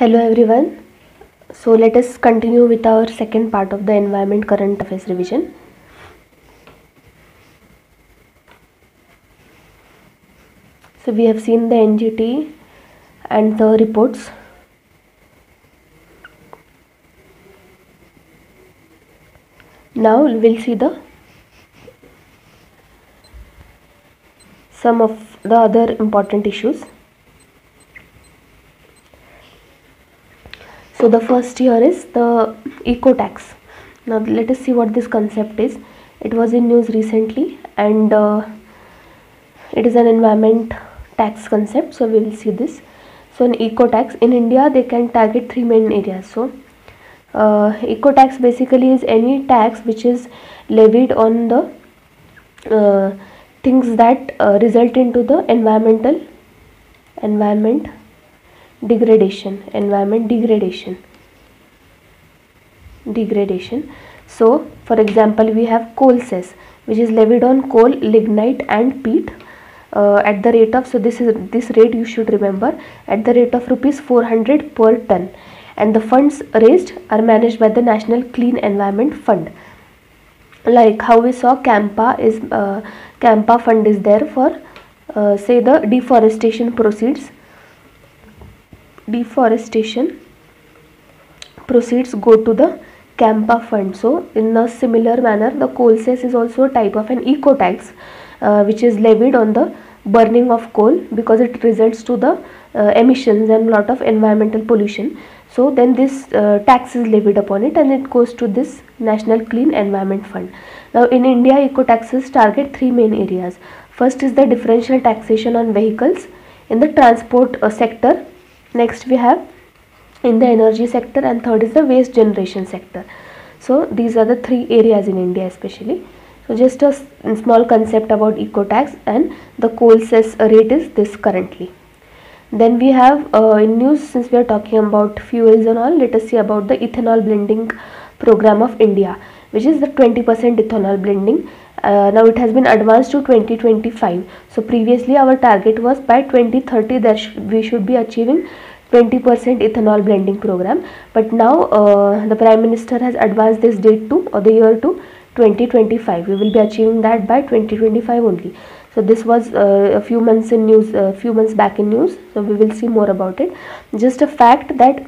Hello everyone. So let us continue with our second part of the environment current affairs revision. So we have seen the NGT and the reports. Now we'll see the some of the other important issues. So the first here is the eco tax. Now let us see what this concept is. It was in news recently and uh, it is an environment tax concept. So we will see this. So an eco tax in India they can target three main areas. So uh, eco tax basically is any tax which is levied on the uh, things that uh, result into the environmental environment degradation environment degradation. Degradation. So for example we have coal cess which is levied on coal lignite and peat. Uh, at the rate of so this is this rate you should remember at the rate of rupees 400 per ton. And the funds raised are managed by the national clean environment fund. Like how we saw campa is uh, campa fund is there for uh, say the deforestation proceeds deforestation proceeds go to the campa fund. So in a similar manner the coal cess is also a type of an eco tax uh, which is levied on the burning of coal because it results to the uh, emissions and lot of environmental pollution. So then this uh, tax is levied upon it and it goes to this national clean environment fund. Now in india eco taxes target three main areas. First is the differential taxation on vehicles. In the transport uh, sector next we have in the energy sector and third is the waste generation sector. So these are the three areas in india especially. So just a small concept about eco tax and the coal cess rate is this currently. Then we have uh, in news since we are talking about fuels and all let us see about the ethanol blending program of india which is the 20% ethanol blending uh, now it has been advanced to 2025 so previously our target was by 2030 that sh we should be achieving 20% ethanol blending program. But now uh, the prime minister has advanced this date to or the year to 2025 we will be achieving that by 2025 only. So this was uh, a few months in news a few months back in news. So we will see more about it. Just a fact that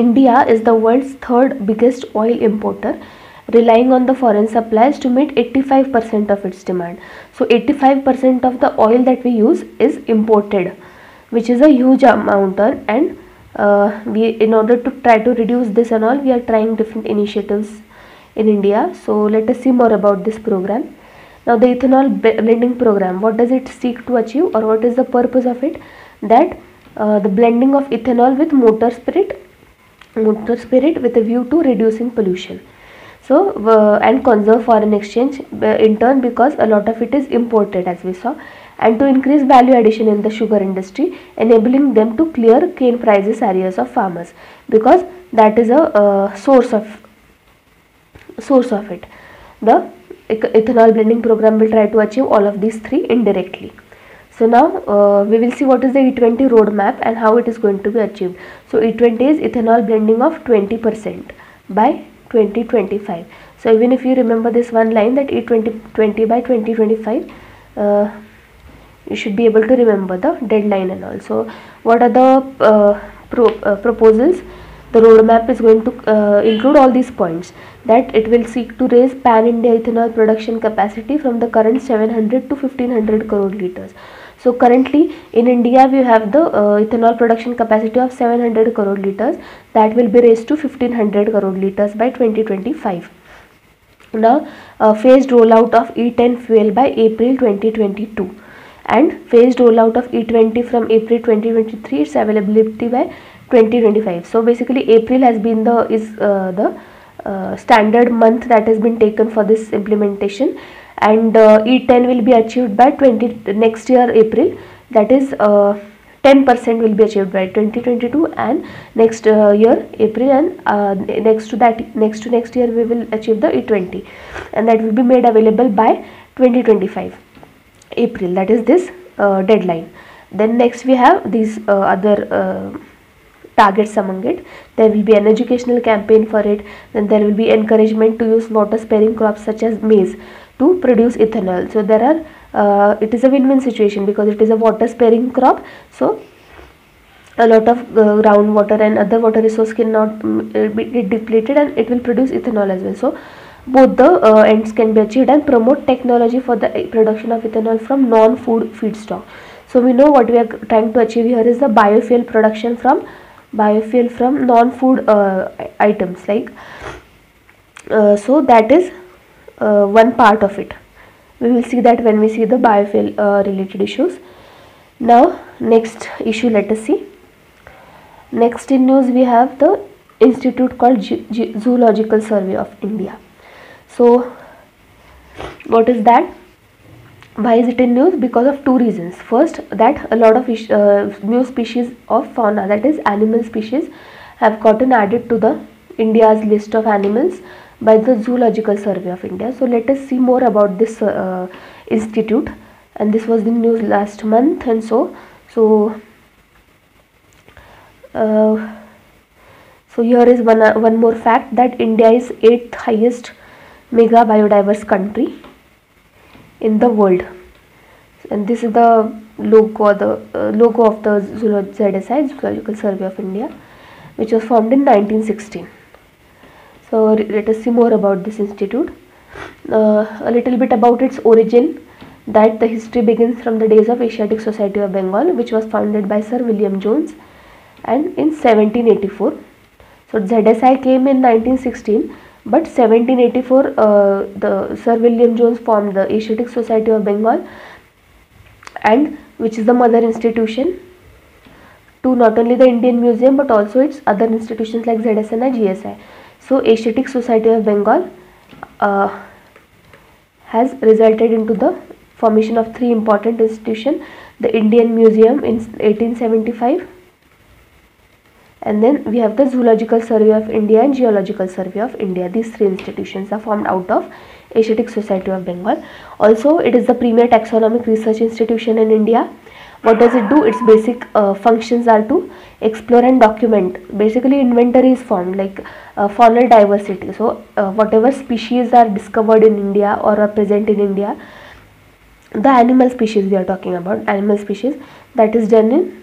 india is the world's third biggest oil importer relying on the foreign supplies to meet 85% of its demand. So 85% of the oil that we use is imported which is a huge amount and uh, we in order to try to reduce this and all we are trying different initiatives in India. So let us see more about this program. Now the ethanol blending program what does it seek to achieve or what is the purpose of it that uh, the blending of ethanol with motor spirit motor spirit with a view to reducing pollution so uh, and conserve foreign exchange uh, in turn because a lot of it is imported as we saw. And to increase value addition in the sugar industry enabling them to clear cane prices areas of farmers because that is a uh, source of source of it. The ethanol blending program will try to achieve all of these three indirectly. So now uh, we will see what is the E20 roadmap and how it is going to be achieved. So E20 is ethanol blending of 20% by 2025 so even if you remember this one line that E2020 by 2025 uh, you should be able to remember the deadline and also what are the uh, pro, uh, proposals? The roadmap is going to uh, include all these points. That it will seek to raise pan India ethanol production capacity from the current 700 to 1500 crore liters so currently in India we have the uh, ethanol production capacity of 700 crore liters that will be raised to 1500 crore liters by 2025. Now uh, phased rollout of E10 fuel by April 2022 and phased rollout of E20 from April 2023 its availability by 2025. So basically April has been the is uh, the uh, standard month that has been taken for this implementation and uh, E10 will be achieved by 20 next year April. That is 10% uh, will be achieved by 2022 and next uh, year April and uh, next to that next to next year we will achieve the E20 and that will be made available by 2025 April. That is this uh, deadline. Then next we have these uh, other targets among it. There will be an educational campaign for it. Then there will be encouragement to use water sparing crops such as maize to produce ethanol. So there are uh, it is a win-win situation because it is a water sparing crop. So a lot of uh, groundwater and other water resource cannot mm, be depleted and it will produce ethanol as well. So both the uh, ends can be achieved and promote technology for the uh, production of ethanol from non-food feedstock. So we know what we are trying to achieve here is the biofuel production from biofuel from non-food uh, items like uh, so that is uh, one part of it. We will see that when we see the biofuel uh, related issues. Now next issue let us see. Next in news we have the institute called zoological survey of india. So what is that? Why is it in news? Because of two reasons. First that a lot of uh, new species of fauna that is animal species have gotten added to the india's list of animals by the zoological survey of india. So let us see more about this uh, institute. And this was the news last month and so so uh, so here is one uh, one more fact that india is eighth highest mega biodiverse country in the world. And this is the logo the uh, logo of the ZSI Zoological Survey of India which was formed in 1916 so let us see more about this institute uh, a little bit about its origin that the history begins from the days of Asiatic Society of Bengal which was founded by Sir William Jones and in 1784 so ZSI came in 1916 but 1784 uh, the Sir William Jones formed the Asiatic Society of Bengal and which is the mother institution to not only the Indian Museum but also its other institutions like ZSI and GSI. So Asiatic Society of Bengal uh, has resulted into the formation of three important institutions the Indian Museum in 1875 and then we have the Zoological Survey of India and Geological Survey of India. These three institutions are formed out of Asiatic Society of Bengal. Also, it is the premier taxonomic research institution in India. What does it do? Its basic uh, functions are to explore and document. Basically, inventory is formed like uh, faunal diversity. So, uh, whatever species are discovered in India or are present in India, the animal species we are talking about, animal species that is done in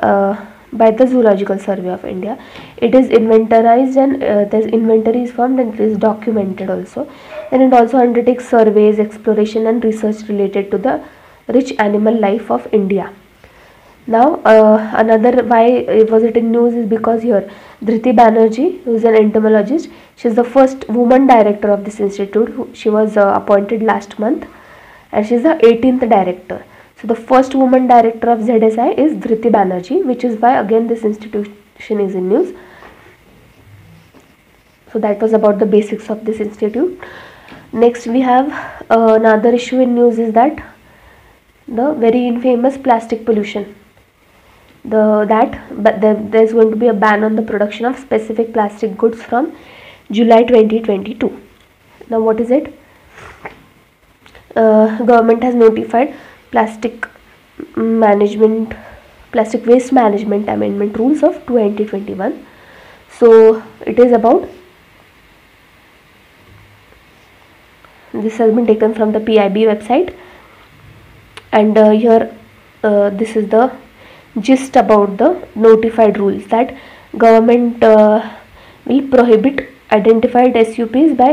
uh, by the Zoological Survey of India. It is inventorized and uh, this inventory is formed and it is documented also. And it also undertakes surveys, exploration and research related to the rich animal life of India. Now uh, another why it was it in news is because here Dhriti Banerjee who is an entomologist she is the first woman director of this institute who, she was uh, appointed last month and she is the 18th director so the first woman director of ZSI is Dhriti Banerjee, which is why again this institution is in news. So that was about the basics of this institute. Next we have uh, another issue in news is that the very infamous plastic pollution. The that but there, there's going to be a ban on the production of specific plastic goods from July 2022. Now what is it? Uh, government has notified plastic management plastic waste management amendment rules of 2021 so it is about this has been taken from the pib website and uh, here uh, this is the gist about the notified rules that government uh, will prohibit identified sups by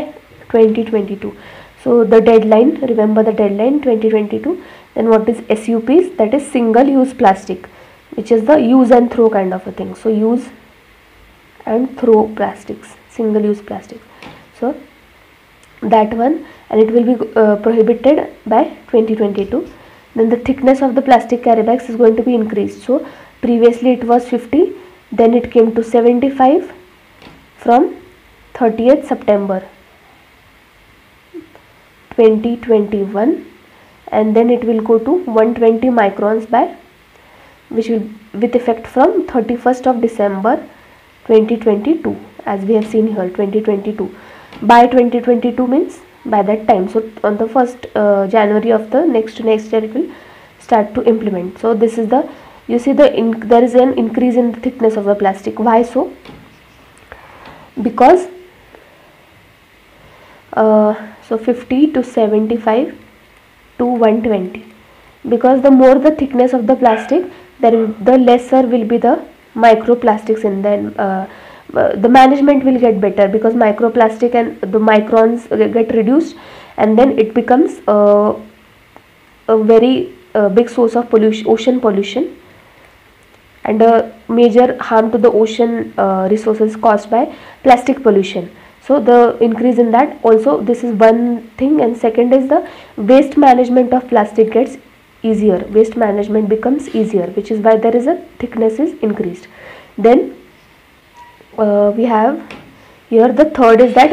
2022 so the deadline remember the deadline 2022 then what is sups that is single use plastic which is the use and throw kind of a thing. So use and throw plastics single use plastic. So that one and it will be uh, prohibited by 2022 then the thickness of the plastic carry bags is going to be increased. So previously it was 50 then it came to 75 from 30th september 2021 and then it will go to 120 microns by which will with effect from 31st of December 2022 as we have seen here 2022 by 2022 means by that time. So on the first uh, January of the next next year it will start to implement. So this is the you see the in, there is an increase in the thickness of the plastic. Why so? Because uh, so 50 to 75 to 120 because the more the thickness of the plastic there the lesser will be the microplastics in then uh, uh, the management will get better because microplastic and the microns get reduced and then it becomes a very big source of pollution ocean pollution and a major harm to the ocean uh, resources caused by plastic pollution. So the increase in that also this is one thing and second is the waste management of plastic gets easier. Waste management becomes easier which is why there is a thickness is increased. Then uh, we have here the third is that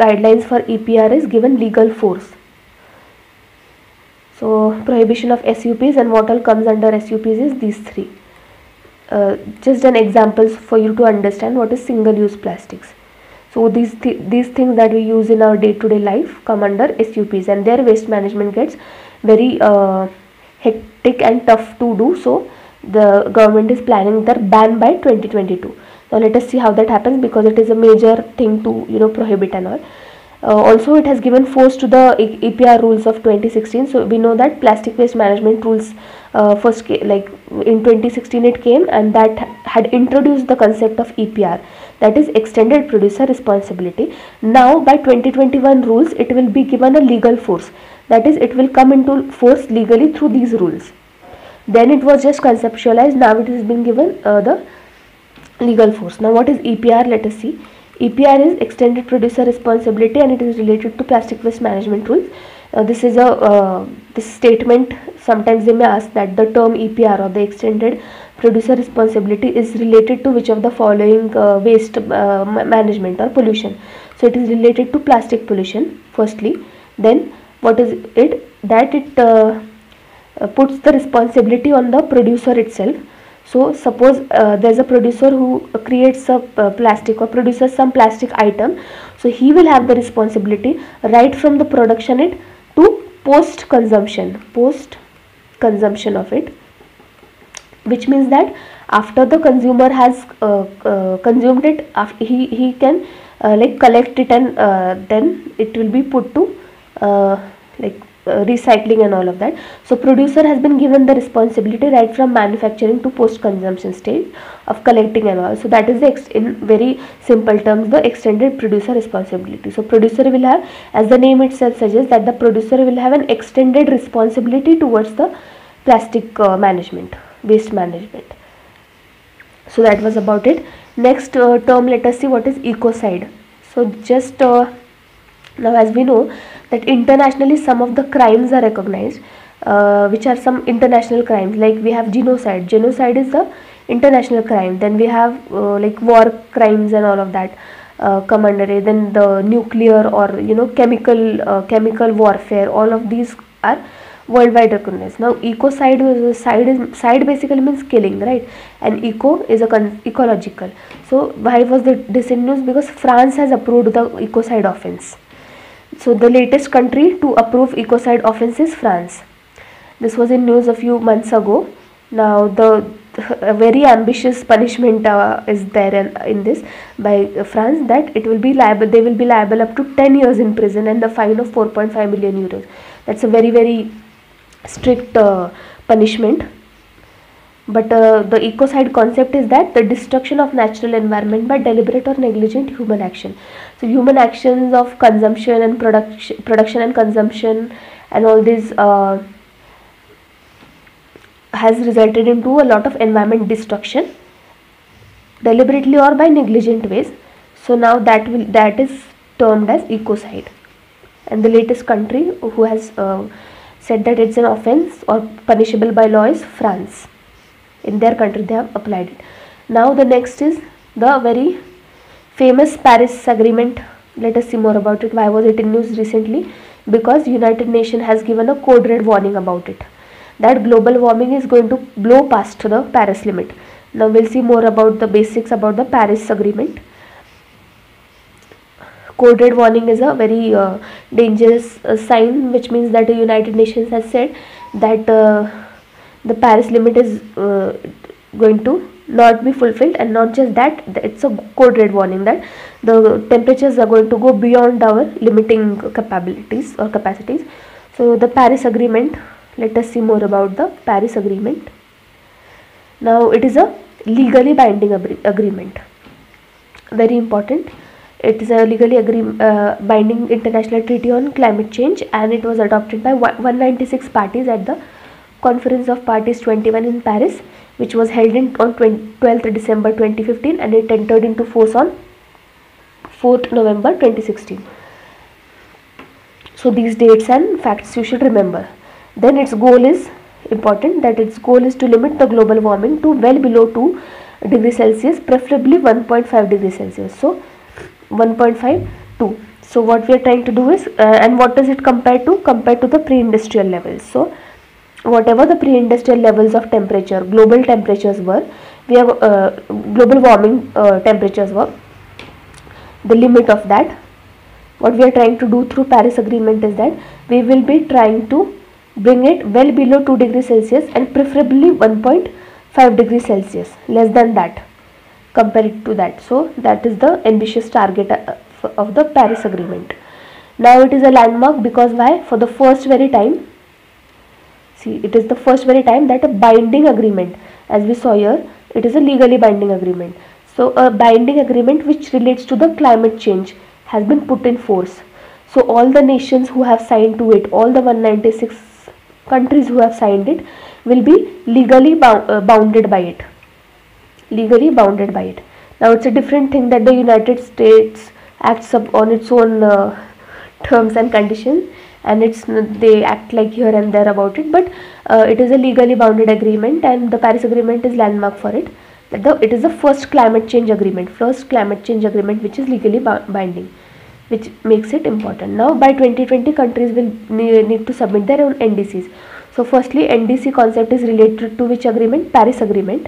guidelines for EPR is given legal force. So prohibition of SUPs and what all comes under SUPs is these three. Uh, just an examples for you to understand what is single use plastics. So these th these things that we use in our day to day life come under SUPs and their waste management gets very uh, hectic and tough to do. So the government is planning their ban by 2022 now let us see how that happens because it is a major thing to you know prohibit and all. Uh, also it has given force to the EPR rules of 2016 so we know that plastic waste management rules uh, first like in 2016 it came and that had introduced the concept of EPR that is extended producer responsibility. Now by 2021 rules it will be given a legal force. That is it will come into force legally through these rules. Then it was just conceptualized. Now it has been given uh, the legal force. Now what is EPR let us see. EPR is extended producer responsibility and it is related to plastic waste management rules. Uh, this is a uh, this statement sometimes they may ask that the term EPR or the extended producer responsibility is related to which of the following uh, waste uh, management or pollution? So it is related to plastic pollution firstly. Then what is it? That it uh, uh, puts the responsibility on the producer itself so suppose uh, there's a producer who creates a uh, plastic or produces some plastic item. So he will have the responsibility right from the production it to post consumption post consumption of it. Which means that after the consumer has uh, uh, consumed it after he he can like collect it and then it will be put to like uh, recycling and all of that. So producer has been given the responsibility right from manufacturing to post consumption stage of collecting and all. So that is the in very simple terms the extended producer responsibility. So producer will have as the name itself suggests that the producer will have an extended responsibility towards the plastic uh, management waste management. So that was about it. Next uh, term let us see what is ecocide. So just uh, now as we know that internationally some of the crimes are recognized uh, which are some international crimes. Like we have genocide. Genocide is the international crime. Then we have uh, like war crimes and all of that uh, come under it. Then the nuclear or you know chemical uh, chemical warfare all of these are worldwide recognized. Now ecocide side is side basically means killing right? And eco is a ecological. So why was the this news? Because france has approved the ecocide offense so the latest country to approve ecocide offense is France. This was in news a few months ago. Now the very ambitious punishment uh, is there in, in, this by France that it will be liable they will be liable up to 10 years in prison and the fine of 4.5 million euros that's a very very strict uh, punishment but uh, the ecocide concept is that the destruction of natural environment by deliberate or negligent human action. So human actions of consumption and production production and consumption and all this uh, has resulted into a lot of environment destruction deliberately or by negligent ways. So now that will that is termed as ecocide. And the latest country who has uh, said that it's an offense or punishable by law is france in their country they have applied it. Now the next is the very famous paris agreement. Let us see more about it. Why was it in news recently? Because united nations has given a code red warning about it that global warming is going to blow past the paris limit. Now we'll see more about the basics about the paris agreement. Code red warning is a very uh, dangerous uh, sign which means that the united nations has said that uh, the paris limit is uh, going to not be fulfilled and not just that it's a code red warning that the temperatures are going to go beyond our limiting capabilities or capacities. So the paris agreement let us see more about the paris agreement. Now it is a legally binding agreement. Very important. It is a legally uh, binding international treaty on climate change and it was adopted by 196 parties at the Conference of Parties 21 in Paris which was held in on 12th December 2015 and it entered into force on 4th November 2016. So these dates and facts you should remember. Then its goal is important that its goal is to limit the global warming to well below 2 degrees Celsius preferably 1.5 degrees Celsius. So 1.5 2 so what we are trying to do is uh, and what does it compare to compared to the pre-industrial levels so whatever the pre-industrial levels of temperature global temperatures were we have uh, global warming uh, temperatures were the limit of that. What we are trying to do through paris agreement is that we will be trying to bring it well below 2 degrees celsius and preferably 1.5 degrees celsius less than that compared to that. So that is the ambitious target uh, of the paris agreement. Now it is a landmark because why? For the first very time see it is the first very time that a binding agreement as we saw here it is a legally binding agreement. So a binding agreement which relates to the climate change has been put in force. So all the nations who have signed to it all the 196 countries who have signed it will be legally bound, uh, bounded by it. Legally bounded by it. Now it's a different thing that the United States acts on its own uh, terms and conditions and it's they act like here and there about it. But uh, it is a legally bounded agreement and the Paris agreement is landmark for it. The it is the first climate change agreement first climate change agreement which is legally binding which makes it important. Now by 2020 countries will need to submit their own NDCs so firstly NDC concept is related to which agreement? Paris agreement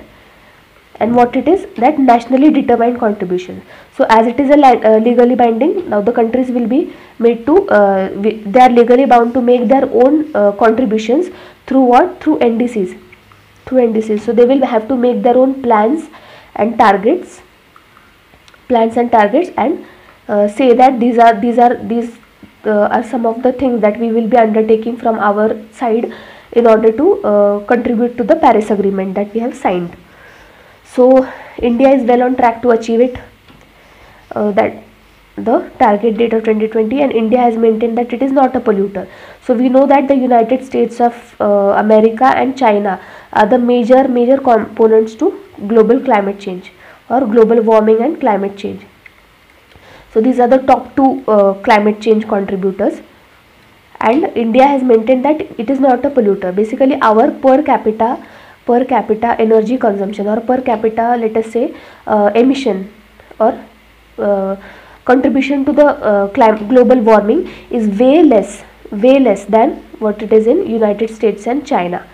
and what it is that nationally determined contribution. So as it is a uh, legally binding now the countries will be made to uh, they are legally bound to make their own uh, contributions through what? Through ndcs through ndcs so they will have to make their own plans and targets plans and targets and uh, say that these are these are these uh, are some of the things that we will be undertaking from our side in order to uh, contribute to the paris agreement that we have signed so India is well on track to achieve it uh, that the target date of 2020 and India has maintained that it is not a polluter. So we know that the United States of uh, America and China are the major major components to global climate change or global warming and climate change. So these are the top two uh, climate change contributors and India has maintained that it is not a polluter. Basically our per capita per capita energy consumption or per capita let us say uh, emission or uh, contribution to the uh, global warming is way less way less than what it is in United States and China.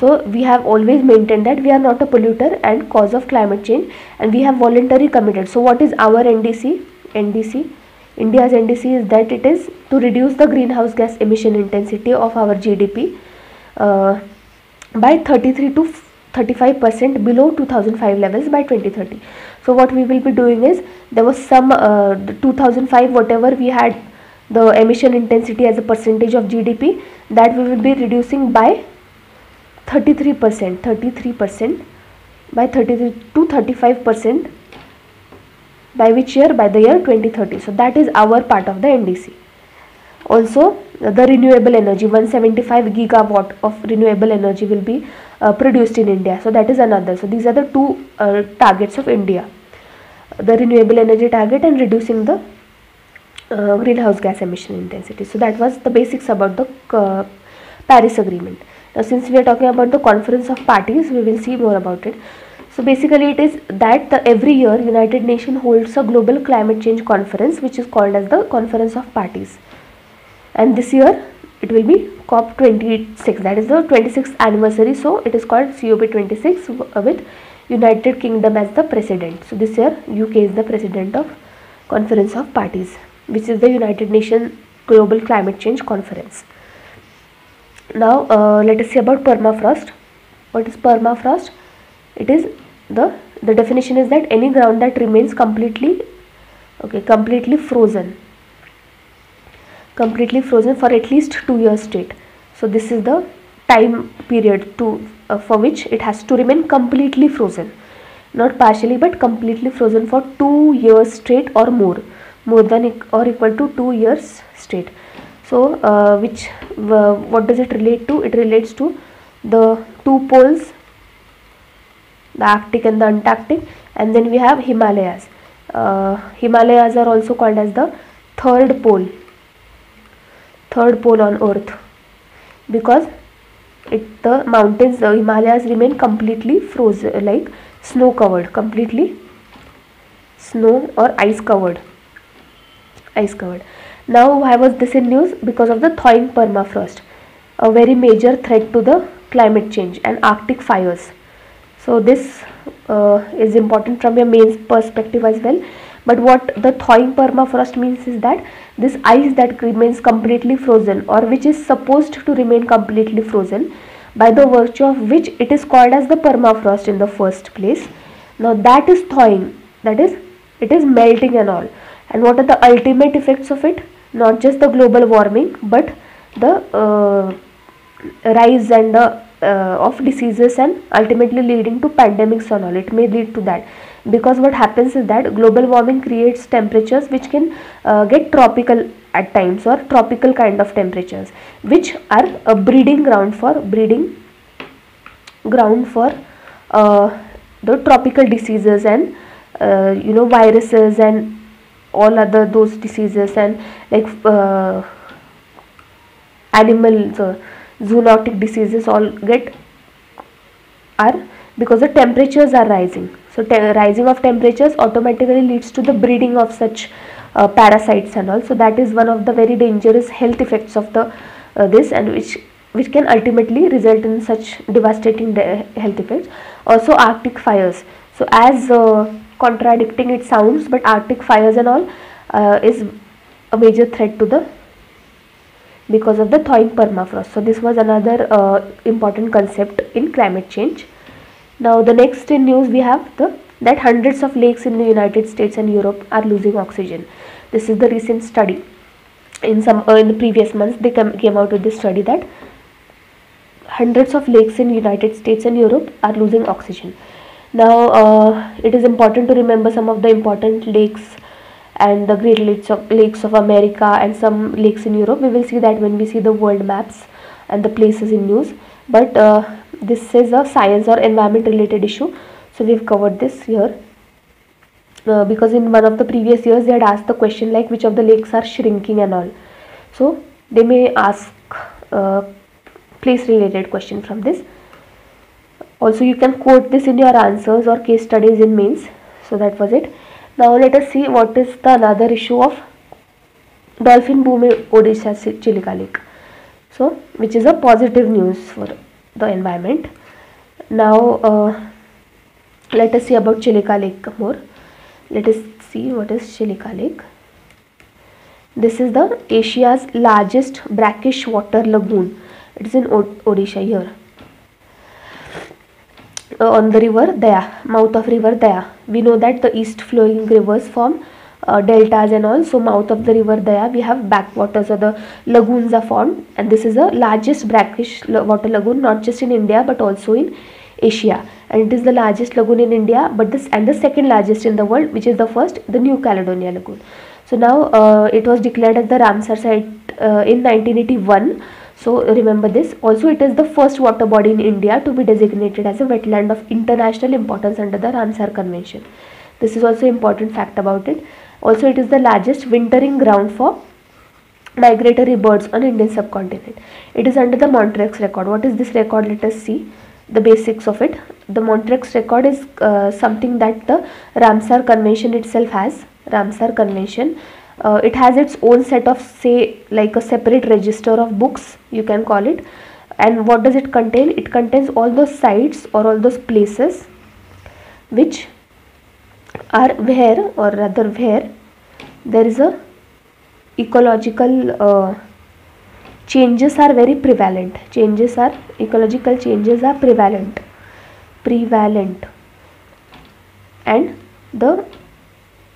So we have always maintained that we are not a polluter and cause of climate change and we have voluntarily committed. So what is our NDC? NDC India's NDC is that it is to reduce the greenhouse gas emission intensity of our GDP uh, by 33 to 35 percent below 2005 levels by 2030 so what we will be doing is there was some uh, 2005 whatever we had the emission intensity as a percentage of gdp that we will be reducing by 33 percent 33 percent by 33 to 35 percent by which year? By the year 2030 so that is our part of the ndc also the renewable energy 175 gigawatt of renewable energy will be uh, produced in India. So that is another. So these are the two uh, targets of India. The renewable energy target and reducing the uh, greenhouse gas emission intensity. So that was the basics about the uh, Paris agreement. Now since we are talking about the conference of parties we will see more about it. So basically it is that the, every year United Nations holds a global climate change conference which is called as the conference of parties and this year it will be COP 26 that is the 26th anniversary. So it is called COP 26 with United Kingdom as the president. So this year UK is the president of conference of parties which is the United Nations global climate change conference. Now uh, let us see about permafrost. What is permafrost? It is the the definition is that any ground that remains completely okay completely frozen completely frozen for at least 2 years straight. So this is the time period to uh, for which it has to remain completely frozen. Not partially but completely frozen for 2 years straight or more. More than or equal to 2 years straight. So uh, which uh, what does it relate to? It relates to the two poles the arctic and the antarctic and then we have himalayas. Uh, himalayas are also called as the third pole third pole on earth. Because it the mountains the himalayas remain completely frozen like snow covered completely snow or ice covered. Ice covered. Now why was this in news? Because of the thawing permafrost a very major threat to the climate change and arctic fires. So this uh, is important from your main perspective as well but what the thawing permafrost means is that this ice that remains completely frozen or which is supposed to remain completely frozen by the virtue of which it is called as the permafrost in the first place. Now that is thawing that is it is melting and all. And what are the ultimate effects of it? Not just the global warming but the uh, rise and the uh, of diseases and ultimately leading to pandemics and all. It may lead to that because what happens is that global warming creates temperatures which can uh, get tropical at times or tropical kind of temperatures which are a breeding ground for breeding ground for uh, the tropical diseases and uh, you know viruses and all other those diseases and like uh, animals uh, zoonotic diseases all get are because the temperatures are rising so rising of temperatures automatically leads to the breeding of such uh, parasites and all so that is one of the very dangerous health effects of the uh, this and which which can ultimately result in such devastating de health effects also arctic fires so as uh, contradicting it sounds but arctic fires and all uh, is a major threat to the because of the thawing permafrost. So this was another uh, important concept in climate change. Now the next in news we have the that hundreds of lakes in the United States and Europe are losing oxygen. This is the recent study. In some uh, in the previous months they came out with this study that hundreds of lakes in United States and Europe are losing oxygen. Now uh, it is important to remember some of the important lakes and the Great Lakes of, Lakes of America and some lakes in Europe. We will see that when we see the world maps and the places in news. But uh, this is a science or environment related issue. So we've covered this here. Uh, because in one of the previous years they had asked the question like which of the lakes are shrinking and all. So they may ask uh, place related question from this. Also you can quote this in your answers or case studies in mains. So that was it. Now let us see what is the another issue of dolphin boom in Odisha Chilika Lake. So which is a positive news for the environment. Now uh, let us see about Chilika Lake more. Let us see what is Chilika Lake. This is the Asia's largest brackish water lagoon. It is in Odisha here uh, on the river Daya, mouth of river Daya. We know that the east flowing rivers form uh, deltas and all. So mouth of the river Daya, we have backwaters or the lagoons are formed and this is the largest brackish water lagoon not just in India but also in Asia and it is the largest lagoon in India but this and the second largest in the world which is the first the New Caledonia lagoon. So now uh, it was declared as the Ramsar site uh, in 1981 so remember this. Also it is the first water body in India to be designated as a wetland of international importance under the Ramsar Convention. This is also important fact about it. Also it is the largest wintering ground for migratory birds on Indian subcontinent. It is under the Montreux record. What is this record? Let us see the basics of it. The Montreux record is uh, something that the Ramsar Convention itself has. Ramsar Convention uh, it has its own set of say like a separate register of books you can call it and what does it contain it contains all those sites or all those places which are where or rather where there is a ecological uh, changes are very prevalent. Changes are ecological changes are prevalent. Prevalent. And the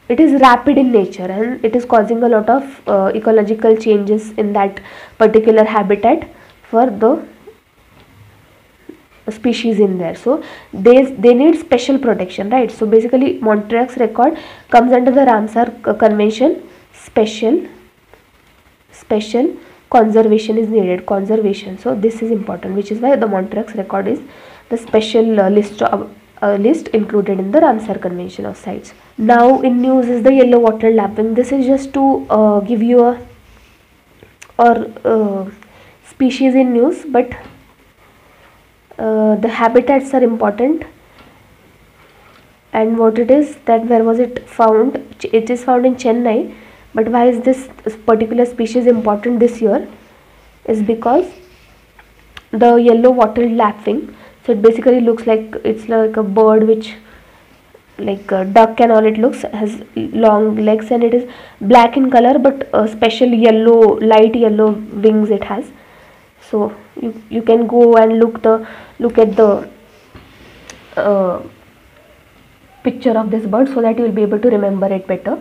it is rapid in nature and it is causing a lot of uh, ecological changes in that particular habitat for the species in there. So they they need special protection right? So basically Montreux record comes under the Ramsar convention. Special special conservation is needed. Conservation. So this is important which is why the Montreux record is the special uh, list of uh, list included in the Ramsar convention of sites. Now in news is the yellow wattle lapwing. This is just to uh, give you a or uh, species in news but uh, the habitats are important. And what it is that where was it found? It is found in Chennai. But why is this particular species important this year? Is because the yellow wattle lapwing so it basically looks like it's like a bird which like a duck and all it looks has long legs and it is black in color but a special yellow light yellow wings it has so you, you can go and look the look at the uh, picture of this bird so that you will be able to remember it better.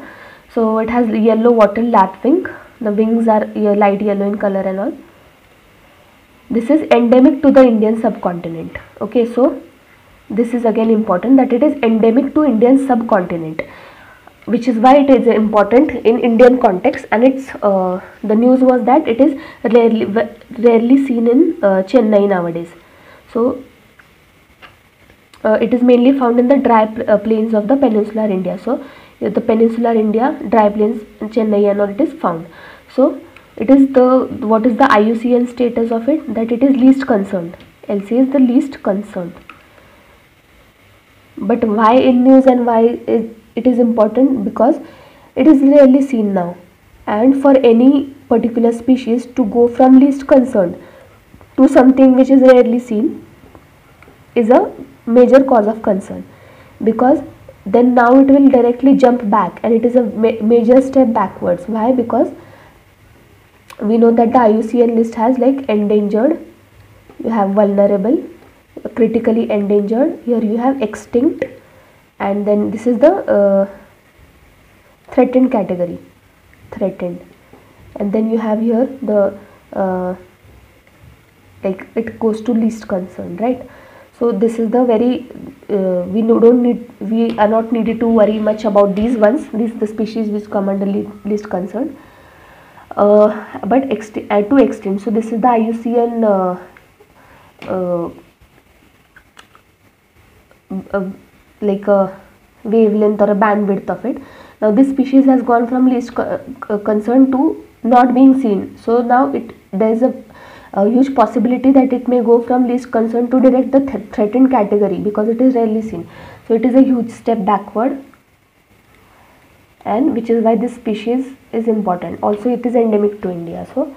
So it has yellow wattle lapwing the wings are light yellow in color and all. This is endemic to the indian subcontinent. Okay so this is again important that it is endemic to indian subcontinent which is why it is important in Indian context. And it's uh, the news was that it is rarely rarely seen in uh, Chennai nowadays. So uh, it is mainly found in the dry uh, plains of the peninsular India. So the peninsular India dry plains in Chennai and all it is found. So it is the what is the IUCN status of it? That it is least concerned. LC is the least concerned. But why in news and why is it is important because it is rarely seen now. And for any particular species to go from least concerned to something which is rarely seen is a major cause of concern because then now it will directly jump back and it is a ma major step backwards. Why? Because we know that the IUCN list has like endangered you have vulnerable critically endangered here you have extinct and then this is the uh, threatened category. Threatened. And then you have here the uh, like it goes to least concern right? So this is the very uh, we don't need we are not needed to worry much about these ones these the species which come under least concern. Uh, but ext uh, to extend so this is the IUCN like a wavelength or a bandwidth of it. Now this species has gone from least co uh, concern to not being seen. So now it there is a, a, huge possibility that it may go from least concern to direct the th threatened category because it is rarely seen. So it is a huge step backward and which is why this species is important. Also it is endemic to india. So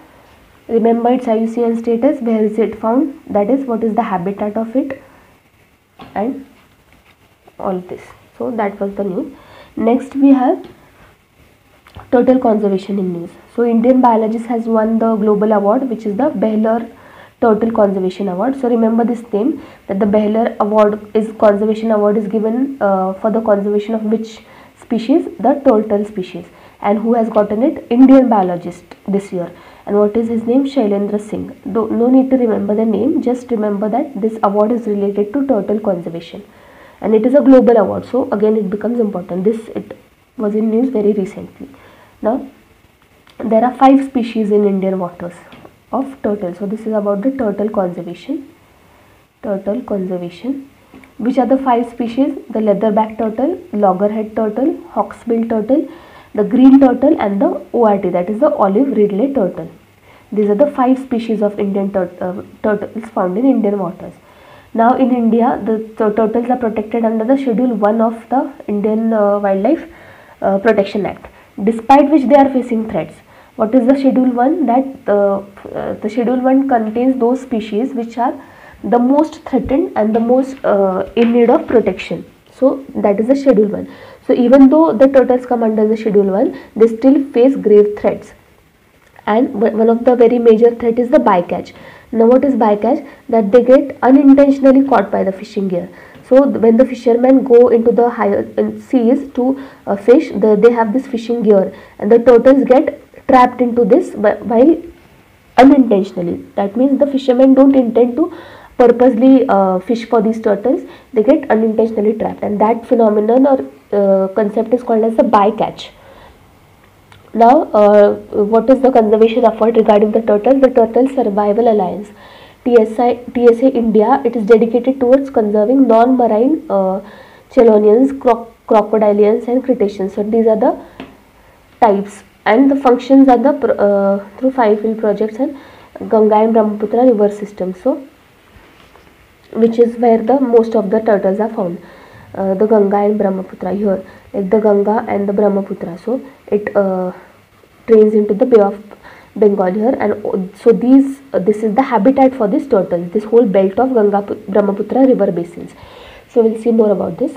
remember its IUCN status where is it found? That is what is the habitat of it? And all this. So that was the news. Next we have turtle conservation in news. So indian biologist has won the global award which is the Behler turtle conservation award. So remember this name that the Behler award is conservation award is given uh, for the conservation of which species? The turtle species. And who has gotten it? Indian biologist this year. And what is his name? Shailendra singh. Though no need to remember the name just remember that this award is related to turtle conservation and it is a global award. So again it becomes important. This it was in news very recently. Now there are five species in indian waters of turtle. So this is about the turtle conservation. Turtle conservation. Which are the five species? The leatherback turtle loggerhead turtle hawksbill turtle the green turtle and the ORT that is the olive ridley turtle. These are the five species of indian tur uh, turtles found in indian waters now in India, the turtles are protected under the Schedule 1 of the Indian uh, Wildlife uh, Protection Act, despite which they are facing threats. What is the Schedule 1? That uh, the Schedule 1 contains those species which are the most threatened and the most uh, in need of protection. So that is the Schedule 1. So even though the turtles come under the Schedule 1, they still face grave threats and one of the very major threat is the bycatch now what is bycatch that they get unintentionally caught by the fishing gear. So when the fishermen go into the higher seas to uh, fish the, they have this fishing gear and the turtles get trapped into this while unintentionally. That means the fishermen don't intend to purposely uh, fish for these turtles. They get unintentionally trapped and that phenomenon or uh, concept is called as the bycatch now uh, what is the conservation effort regarding the turtles? The turtle survival alliance TSI, TSA India it is dedicated towards conserving non-marine uh, chelonians cro crocodilians and cetaceans so these are the types. And the functions are the uh, through five field projects and Ganga and Brahmaputra river system. So which is where the most of the turtles are found. Uh, the Ganga and Brahmaputra here the Ganga and the Brahmaputra. So it uh, drains into the Bay of Bengal here. And so these uh, this is the habitat for this turtles this whole belt of Ganga Brahmaputra river basins. So we'll see more about this.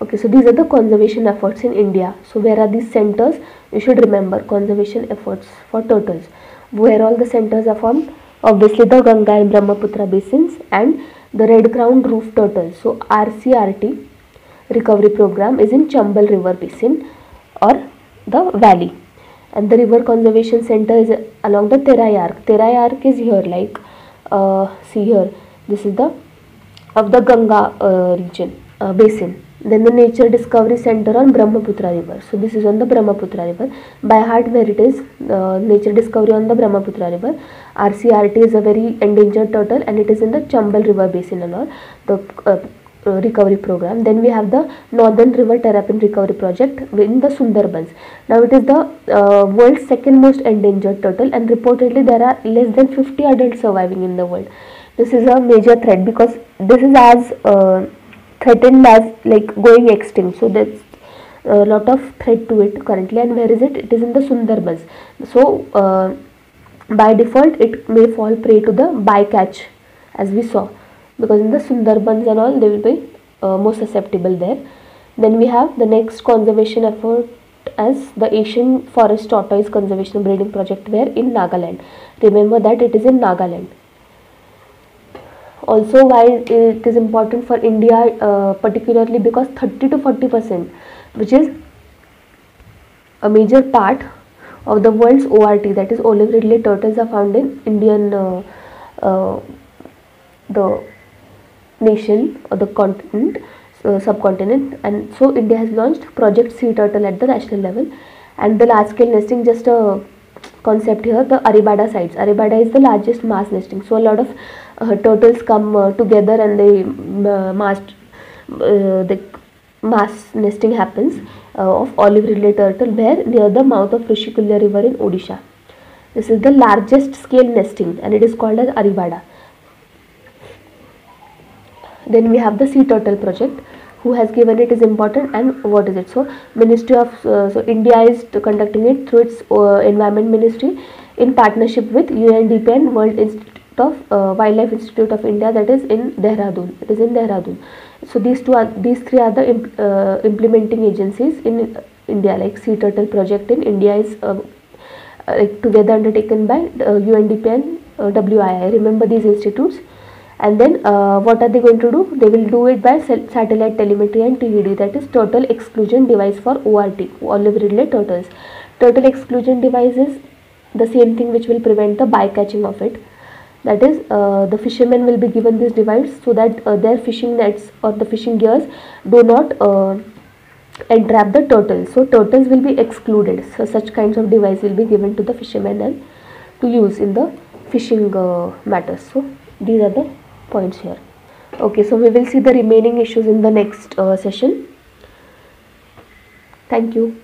Okay so these are the conservation efforts in India. So where are these centers? You should remember conservation efforts for turtles. Where all the centers are formed obviously the Ganga and Brahmaputra basins and the red crowned roof turtle. So RCRT recovery program is in Chambal river basin or the valley and the river conservation center is along the Terai arc. Terai arc is here like uh, see here this is the of the Ganga uh, region uh, basin then the nature discovery center on brahmaputra river. So this is on the brahmaputra river. By heart where it is uh, nature discovery on the brahmaputra river. Rcrt is a very endangered turtle and it is in the chambal river basin and all the uh, uh, recovery program. Then we have the northern river terrapin recovery project in the sundarbans. Now it is the uh, world's second most endangered turtle and reportedly there are less than 50 adults surviving in the world. This is a major threat because this is as uh, threatened as like going extinct. So there's a lot of threat to it currently. And where is it? It is in the sundarbans. So uh, by default it may fall prey to the bycatch as we saw. Because in the sundarbans and all they will be uh, susceptible there. Then we have the next conservation effort as the asian forest tortoise conservation breeding project where in nagaland. Remember that it is in nagaland also why it is important for India uh, particularly because 30 to 40 percent which is a major part of the world's ORT that is olive ridley turtles are found in Indian uh, uh, the nation or the continent uh, subcontinent. And so India has launched project sea turtle at the national level. And the large scale nesting just a concept here the Arribada sites. Arribada is the largest mass nesting. So a lot of turtles come uh, together and they uh, mass the mass nesting happens of olive ridley turtle where near the mouth of Rushikulya river in Odisha. This is the largest scale nesting and it is called as Arribada. Then we have the sea turtle project who has given it is important and what is it so ministry of uh, so india is conducting it through its uh, environment ministry in partnership with undp and world of uh, Wildlife Institute of India that is in Dehradun. It is in Dehradun. So these two are these three are the imp, uh, implementing agencies in India. Like Sea Turtle project in India is uh, like together undertaken by UNDP and WII. Remember these institutes. And then uh, what are they going to do? They will do it by satellite telemetry and TED that is turtle exclusion device for ORT, olive ridley turtles. Turtle exclusion device is the same thing which will prevent the bycatching of it that is uh, the fishermen will be given this device so that uh, their fishing nets or the fishing gears do not uh, entrap the turtles. So turtles will be excluded. So such kinds of device will be given to the fishermen and to use in the fishing uh, matters. So these are the points here. Okay so we will see the remaining issues in the next uh, session. Thank you